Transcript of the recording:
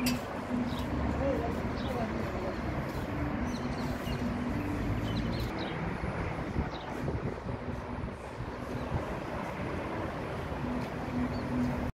Mm-hmm.